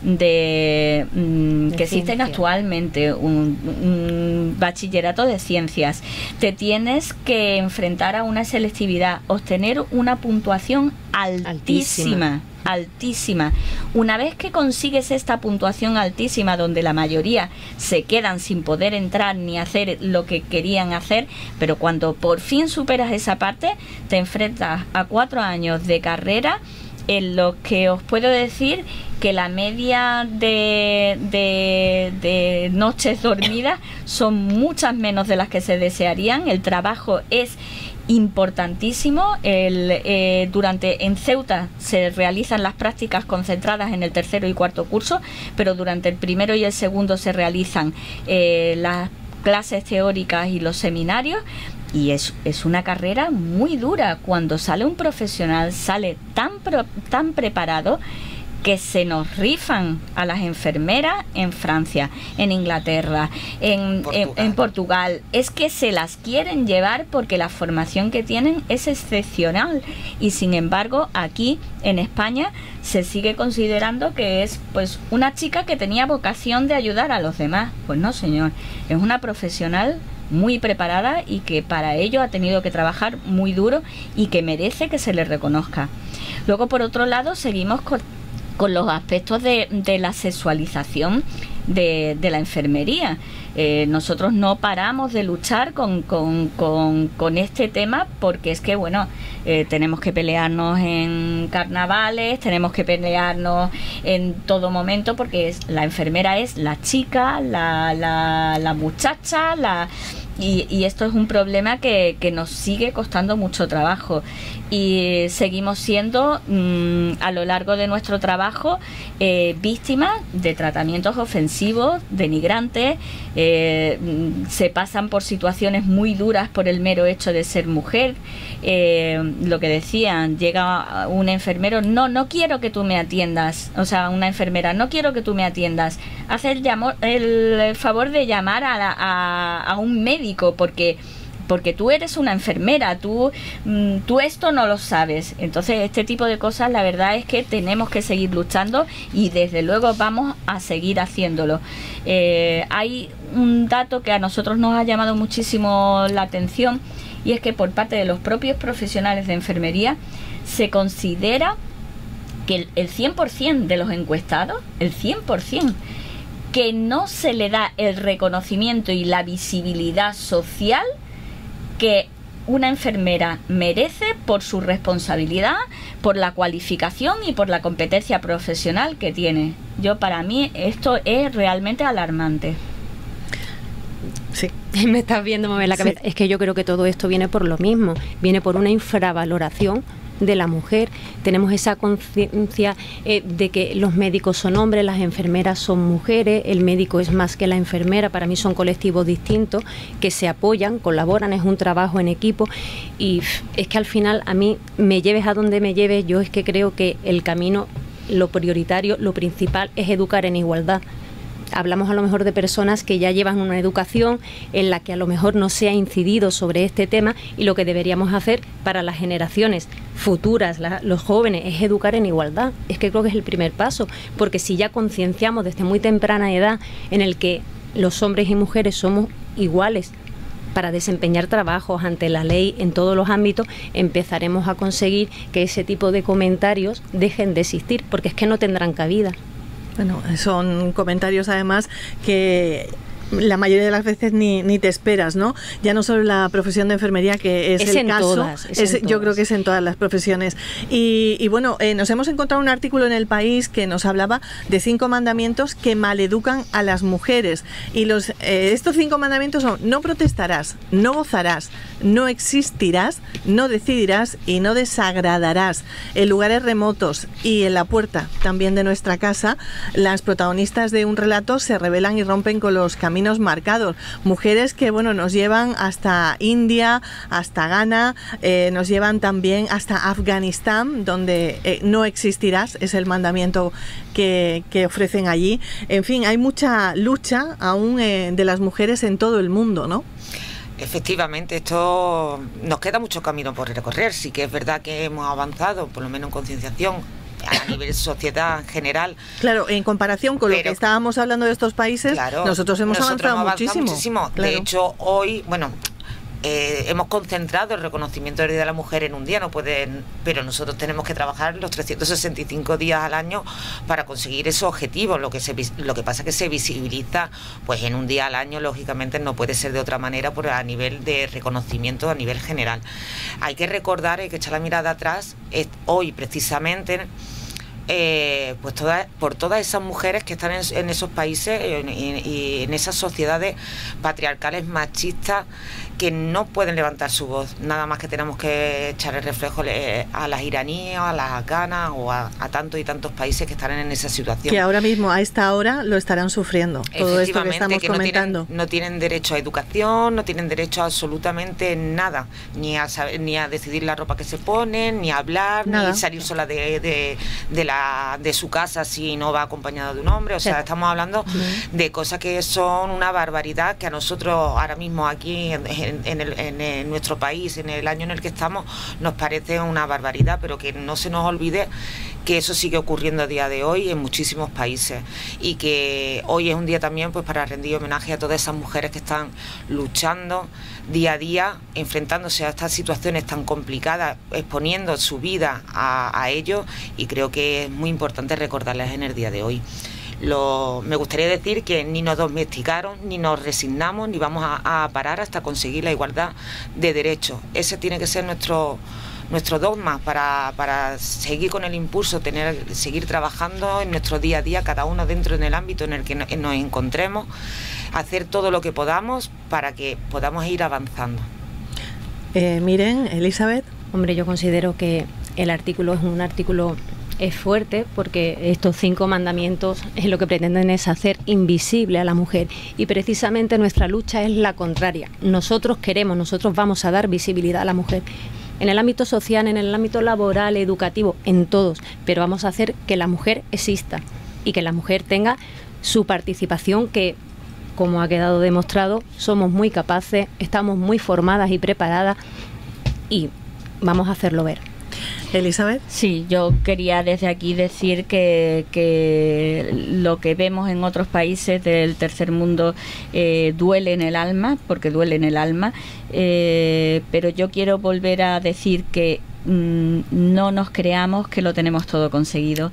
de, mm, que existen actualmente, un, bachillerato de ciencias. Te tienes que enfrentar a una selectividad, obtener una puntuación altísima. altísima. Una vez que consigues esta puntuación altísima donde la mayoría se quedan sin poder entrar ni hacer lo que querían hacer, pero cuando por fin superas esa parte, te enfrentas a cuatro años de carrera en lo que os puedo decir que la media de, de, noches dormidas son muchas menos de las que se desearían. El trabajo es importantísimo. El, eh, durante en Ceuta se realizan las prácticas concentradas en el tercero y cuarto curso, pero durante el primero y el segundo se realizan eh, las clases teóricas y los seminarios. Y es, es, una carrera muy dura. Cuando sale un profesional, sale tan, tan preparado que se nos rifan a las enfermeras en Francia, en Inglaterra, en Portugal. Es que se las quieren llevar porque la formación que tienen es excepcional y sin embargo aquí en España se sigue considerando que es pues una chica que tenía vocación de ayudar a los demás. Pues no, señor, es una profesional muy preparada y que para ello ha tenido que trabajar muy duro y que merece que se le reconozca. Luego, por otro lado, seguimos con con los aspectos de, de la sexualización de, de la enfermería. Eh, nosotros no paramos de luchar con, con, con, este tema porque es que, bueno, eh, tenemos que pelearnos en carnavales, tenemos que pelearnos en todo momento porque la enfermera es la chica, la, la, la muchacha, la y, esto es un problema que, nos sigue costando mucho trabajo. Y seguimos siendo mm, a lo largo de nuestro trabajo eh, víctimas de tratamientos ofensivos, denigrantes, eh, mm, se pasan por situaciones muy duras por el mero hecho de ser mujer. Eh, lo que decían, llega un enfermero, no, no quiero que tú me atiendas, o sea, una enfermera, no quiero que tú me atiendas, hace el, el favor de llamar a, a un médico porque porque tú eres una enfermera, tú, mm, tú esto no lo sabes. Entonces, este tipo de cosas, la verdad es que tenemos que seguir luchando y desde luego vamos a seguir haciéndolo. Eh, hay un dato que a nosotros nos ha llamado muchísimo la atención y es que por parte de los propios profesionales de enfermería se considera que el, el 100% de los encuestados, el 100%, que no se le da el reconocimiento y la visibilidad social que una enfermera merece por su responsabilidad, por la cualificación y por la competencia profesional que tiene. Yo para mí esto es realmente alarmante. Sí. Me estás viendo mover la cabeza. Es que yo creo que todo esto viene por lo mismo, viene por una infravaloración de la mujer. Tenemos esa conciencia eh, de que los médicos son hombres, las enfermeras son mujeres, el médico es más que la enfermera, para mí son colectivos distintos que se apoyan, colaboran, es un trabajo en equipo y es que al final a mí me lleves a donde me lleves, yo es que creo que el camino, lo prioritario, lo principal es educar en igualdad hablamos a lo mejor de personas que ya llevan una educación en la que a lo mejor no se ha incidido sobre este tema y lo que deberíamos hacer para las generaciones futuras, los jóvenes, es educar en igualdad. Es que creo que es el primer paso, porque si ya concienciamos desde muy temprana edad en el que los hombres y mujeres somos iguales para desempeñar trabajos ante la ley en todos los ámbitos, empezaremos a conseguir que ese tipo de comentarios dejen de existir, porque es que no tendrán cabida. Bueno, son comentarios además que la mayoría de las veces ni, ni te esperas, ¿no? Ya no solo la profesión de enfermería, que es, el caso, yo creo que es en todas las profesiones. Y, bueno, eh, nos hemos encontrado un artículo en El País que nos hablaba de cinco mandamientos que maleducan a las mujeres. Y los eh, estos cinco mandamientos son no protestarás, no gozarás, no existirás, no decidirás y no desagradarás. En lugares remotos y en la puerta también de nuestra casa, las protagonistas de un relato se rebelan y rompen con los caminos marcados. Mujeres que, bueno, nos llevan hasta India, hasta Ghana, eh, nos llevan también hasta Afganistán, donde eh, no existirás, es el mandamiento que, ofrecen allí. En fin, hay mucha lucha aún eh, de las mujeres en todo el mundo, ¿no? Efectivamente, esto nos queda mucho camino por recorrer. Sí que es verdad que hemos avanzado, por lo menos en concienciación, a nivel sociedad en general. Claro, en comparación con lo que estábamos hablando de estos países, nosotros hemos avanzado, muchísimo. De hecho, hoy, bueno, eh, hemos concentrado el reconocimiento de la Mujer en un día, no pueden, pero nosotros tenemos que trabajar los 365 días al año para conseguir esos objetivos. Lo que se, lo que pasa es que se visibiliza, pues en un día al año, lógicamente no puede ser de otra manera, por a nivel de reconocimiento a nivel general. Hay que recordar, hay que echar la mirada atrás. hoy precisamente eh, pues todas por todas esas mujeres que están en, esos países y en esas sociedades patriarcales machistas que no pueden levantar su voz. Nada más que tenemos que echar el reflejo a las iraníes, a las afganas o a, tantos y tantos países que están en esa situación. Que ahora mismo, a esta hora, lo estarán sufriendo. Todo esto que estamos comentando. No tienen, derecho a educación, no tienen derecho a absolutamente nada. Ni a, ni a decidir la ropa que se ponen, ni a hablar, ni salir sola de, de, la, de su casa si no va acompañada de un hombre. O sea, estamos hablando de cosas que son una barbaridad que a nosotros ahora mismo aquí en, en, nuestro país, en el año en el que estamos, nos parece una barbaridad, pero que no se nos olvide que eso sigue ocurriendo a día de hoy en muchísimos países. Y que hoy es un día también pues para rendir homenaje a todas esas mujeres que están luchando día a día, enfrentándose a estas situaciones tan complicadas, exponiendo su vida a, a ello y creo que es muy importante recordarles en el día de hoy me gustaría decir que ni nos domesticaron, ni nos resignamos, ni vamos a, parar hasta conseguir la igualdad de derechos. Ese tiene que ser nuestro nuestro dogma para, seguir con el impulso, tener, seguir trabajando en nuestro día a día, cada uno dentro del ámbito en el que nos encontremos, hacer todo lo que podamos para que podamos ir avanzando. Eh, miren, Elizabeth. Hombre, yo considero que el artículo es un artículo es fuerte porque estos cinco mandamientos lo que pretenden es hacer invisible a la mujer y precisamente nuestra lucha es la contraria. Nosotros queremos, nosotros vamos a dar visibilidad a la mujer en el ámbito social, en el ámbito laboral, educativo, en todos, pero vamos a hacer que la mujer exista y que la mujer tenga su participación que como ha quedado demostrado, somos muy capaces, estamos muy formadas y preparadas y vamos a hacerlo ver. Elizabeth. Sí, yo quería desde aquí decir que, lo que vemos en otros países del tercer mundo eh, duele en el alma, porque duele en el alma, eh, pero yo quiero volver a decir que Mm, no nos creamos que lo tenemos todo conseguido.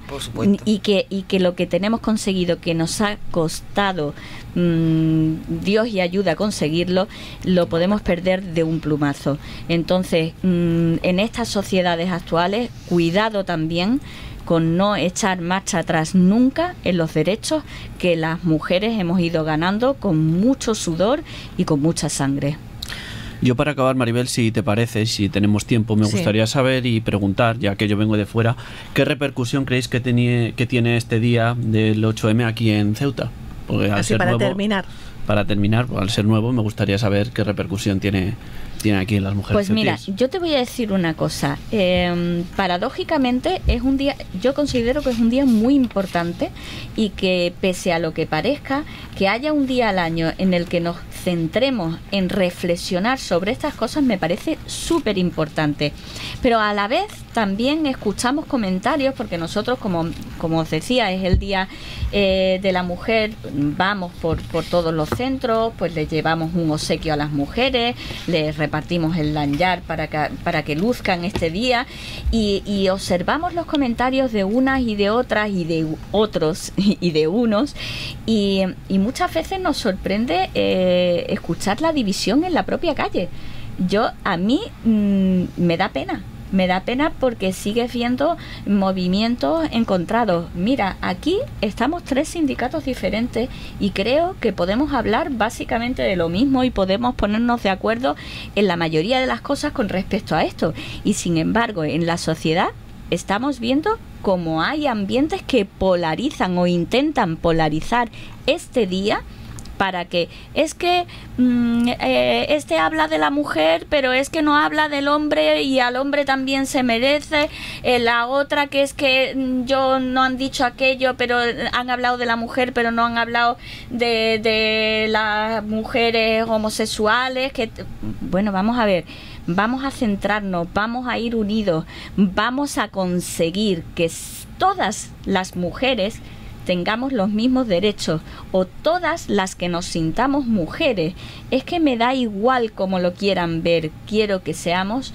Y que y que lo que tenemos conseguido que nos ha costado mm, Dios y ayuda a conseguirlo lo podemos perder de un plumazo. Entonces mm, en estas sociedades actuales cuidado también con no echar marcha atrás nunca en los derechos que las mujeres hemos ido ganando con mucho sudor y con mucha sangre. Yo para acabar, Maribel, si te parece, si tenemos tiempo, me gustaría saber y preguntar, ya que yo vengo de fuera, ¿qué repercusión creéis que, que tiene este día del 8M aquí en Ceuta? Así para terminar. Para terminar, al ser nuevo, me gustaría saber qué repercusión tiene tiene aquí las mujeres. Pues mira, yo te voy a decir una cosa. Em, paradójicamente es un día, yo considero que es un día muy importante y que pese a lo que parezca, que haya un día al año en el que nos centremos en reflexionar sobre estas cosas me parece súper importante. Pero a la vez también escuchamos comentarios, porque nosotros, como, como os decía, es el Día eh, de la Mujer, vamos por, por todos los centros, pues les llevamos un obsequio a las mujeres, les repartimos el lanyard para que, para que luzcan este día y, observamos los comentarios de unas y de otras y de otros y de unos y, muchas veces nos sorprende eh, escuchar la división en la propia calle. Yo, a mí mm, me da pena, me da pena porque sigues viendo movimientos encontrados. Mira, aquí estamos tres sindicatos diferentes y creo que podemos hablar básicamente de lo mismo y podemos ponernos de acuerdo en la mayoría de las cosas con respecto a esto. Y sin embargo, en la sociedad estamos viendo cómo hay ambientes que polarizan o intentan polarizar este día para que es que mm, eh, este habla de la mujer, pero es que no habla del hombre y al hombre también se merece. Eh, la otra que es que mm, yo no han dicho aquello, pero han hablado de la mujer, pero no han hablado de, de las mujeres homosexuales. Que bueno, vamos a ver vamos a centrarnos, vamos a ir unidos, vamos a conseguir que todas las mujeres tengamos los mismos derechos o todas las que nos sintamos mujeres. Es que me da igual como lo quieran ver, quiero que seamos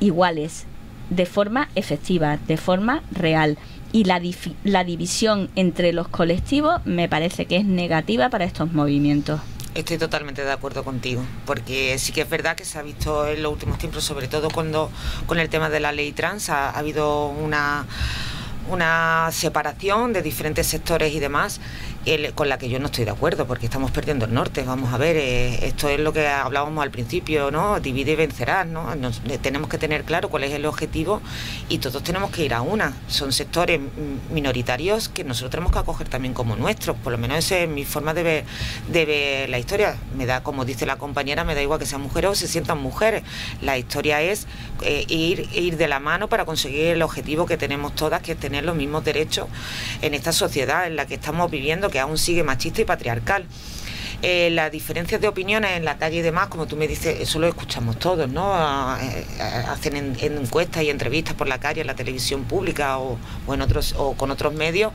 iguales, de forma efectiva, de forma real. Y la, la división entre los colectivos me parece que es negativa para estos movimientos. Estoy totalmente de acuerdo contigo, porque sí que es verdad que se ha visto en los últimos tiempos, sobre todo cuando con el tema de la ley trans, ha habido una una separación de diferentes sectores y demás con la que yo no estoy de acuerdo, porque estamos perdiendo el norte. Vamos a ver, eh, esto es lo que hablábamos al principio, ¿no? Divide y vencerás, ¿no? Eh, tenemos que tener claro cuál es el objetivo y todos tenemos que ir a una. Son sectores minoritarios que nosotros tenemos que acoger también como nuestros, por lo menos esa es mi forma de ver, de ver la historia. Me da, como dice la compañera, me da igual que sean mujeres o se sientan mujeres. La historia es eh, ir, ir de la mano para conseguir el objetivo que tenemos todas, que es tener los mismos derechos en esta sociedad en la que estamos viviendo que aún sigue machista y patriarcal. Eh, las diferencias de opiniones en la calle y demás, como tú me dices, eso lo escuchamos todos, ¿no? Hacen en, encuestas y entrevistas por la calle, en la televisión pública o, en otros o con otros medios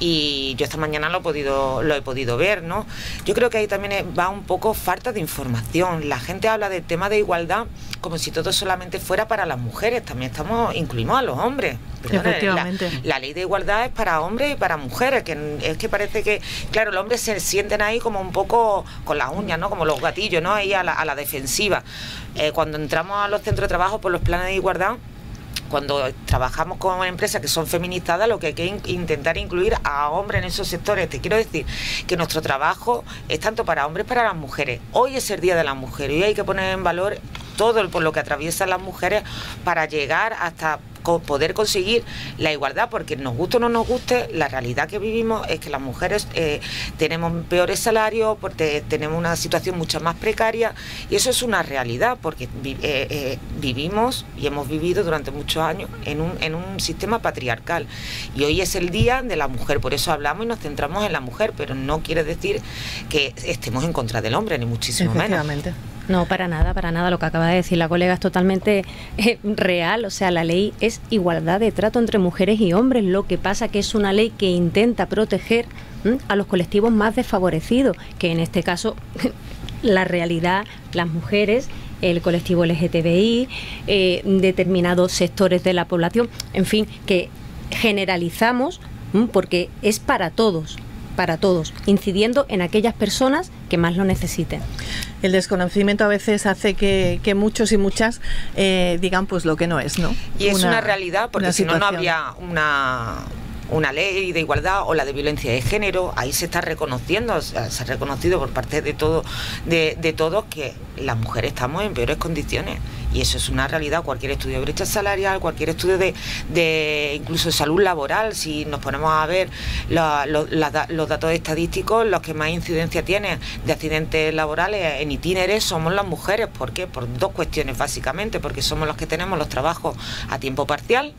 y yo esta mañana lo he podido lo he podido ver, ¿no? Yo creo que ahí también va un poco falta de información. La gente habla del tema de igualdad como si todo solamente fuera para las mujeres, también estamos incluimos a los hombres. Efectivamente. La, ley de igualdad es para hombres y para mujeres, que es que parece que, claro, los hombres se sienten ahí como un poco con las uñas, ¿no? Como los gatillos, ¿no? Ahí a la, defensiva. Eh, cuando entramos a los centros de trabajo por los planes de igualdad, cuando trabajamos con empresas que son feministadas, lo que hay que intentar incluir a hombres en esos sectores. Te quiero decir que nuestro trabajo es tanto para hombres para las mujeres. Hoy es el Día de la Mujer y hay que poner en valor todo por lo que atraviesan las mujeres para llegar hasta poder conseguir la igualdad, porque nos guste o no nos guste, la realidad que vivimos es que las mujeres eh, tenemos peores salarios, porque tenemos una situación mucho más precaria, y eso es una realidad, porque eh, eh, vivimos y hemos vivido durante muchos años en un, en un sistema patriarcal. Y hoy es el día de la mujer, por eso hablamos y nos centramos en la mujer, pero no quiere decir que estemos en contra del hombre, ni muchísimo menos. No, para nada, para nada. Lo que acaba de decir la colega es totalmente eh, real. O sea, la ley es igualdad de trato entre mujeres y hombres. Lo que pasa que es una ley que intenta proteger a los colectivos más desfavorecidos, que en este caso la realidad, las mujeres el colectivo LGTBI, eh, determinados sectores de la población, en fin, que generalizamos porque es para todos para todos, incidiendo en aquellas personas que más lo necesiten. El desconocimiento a veces hace que, muchos y muchas eh, digan pues lo que no es, ¿no? Y es una, realidad, porque si no, no habría una una ley de igualdad o la de violencia de género, ahí se está reconociendo, se ha reconocido por parte de todo, de, de todos que las mujeres estamos en peores condiciones y eso es una realidad. Cualquier estudio de brecha salarial, cualquier estudio de, de salud laboral, si nos ponemos a ver los datos estadísticos, los que más incidencia tienen de accidentes laborales en itineres somos las mujeres. ¿Por qué? Por dos cuestiones básicamente, porque somos los que tenemos los trabajos a tiempo parcial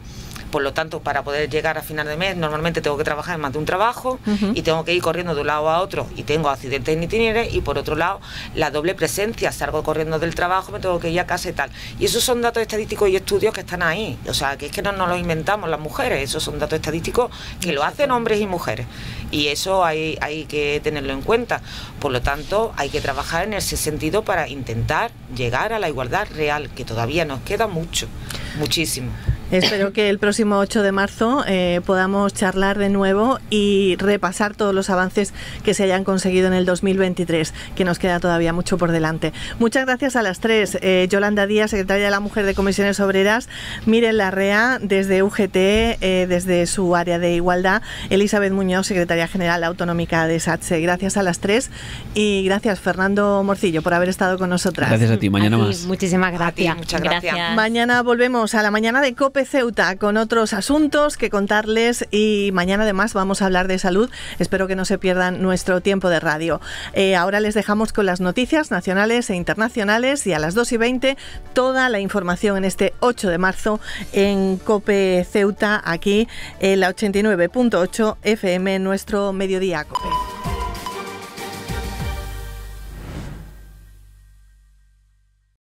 por lo tanto, para poder llegar a final de mes, normalmente tengo que trabajar en más de un trabajo y tengo que ir corriendo de un lado a otro y tengo accidentes en itineres y por otro lado, la doble presencia, salgo corriendo del trabajo, me tengo que ir a casa y tal. Y esos son datos estadísticos y estudios que están ahí. O sea, que es que no nos los inventamos las mujeres, esos son datos estadísticos que lo hacen hombres y mujeres. Y eso hay, hay que tenerlo en cuenta. Por lo tanto, hay que trabajar en ese sentido para intentar llegar a la igualdad real, que todavía nos queda mucho, muchísimo. Espero que el próximo 8 de marzo eh, podamos charlar de nuevo y repasar todos los avances que se hayan conseguido en el 2023, que nos queda todavía mucho por delante. Muchas gracias a las tres. Eh, Yolanda Díaz, secretaria de la Mujer de Comisiones Obreras, Miren Larrea, desde UGT, eh, desde su área de igualdad, Elizabeth Muñoz, secretaria general autonómica de SATSE. Gracias a las tres y gracias Fernando Morcillo por haber estado con nosotras. Gracias a ti, mañana más. Muchísimas gracias. muchas gracias. Mañana volvemos a la mañana de COP Ceuta con otros asuntos que contarles y mañana además vamos a hablar de salud. Espero que no se pierdan nuestro tiempo de radio. Eh, ahora les dejamos con las noticias nacionales e internacionales y a las 2 y 20 toda la información en este 8 de marzo en COPE Ceuta, aquí en la 89.8 FM, nuestro mediodía COPE.